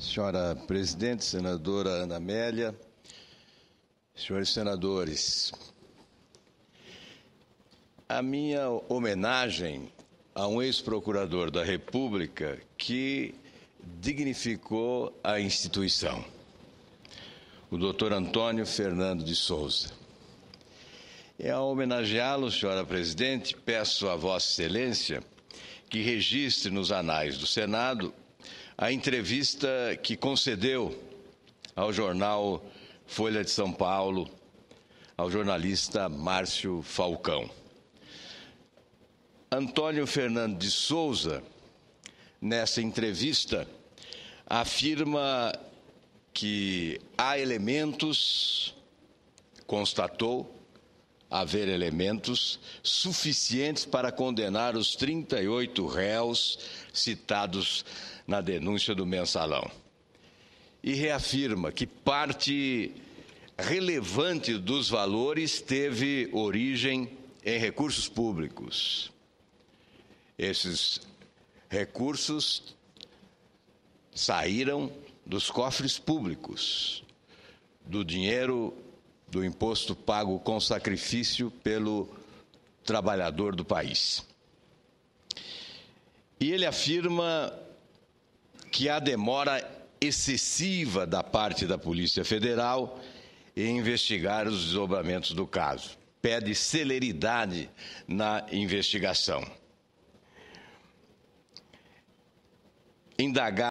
Senhora presidente, senadora Ana Amélia, senhores senadores, a minha homenagem a um ex-procurador da República que dignificou a instituição, o doutor Antônio Fernando de Souza. E ao homenageá-lo, senhora presidente, peço a Vossa Excelência que registre nos anais do Senado a entrevista que concedeu ao jornal Folha de São Paulo, ao jornalista Márcio Falcão. Antônio Fernando de Souza, nessa entrevista, afirma que há elementos, constatou, haver elementos suficientes para condenar os 38 réus citados na denúncia do mensalão. E reafirma que parte relevante dos valores teve origem em recursos públicos. Esses recursos saíram dos cofres públicos, do dinheiro do imposto pago com sacrifício pelo trabalhador do país. E ele afirma que há demora excessiva da parte da Polícia Federal em investigar os desdobramentos do caso. Pede celeridade na investigação. Indagar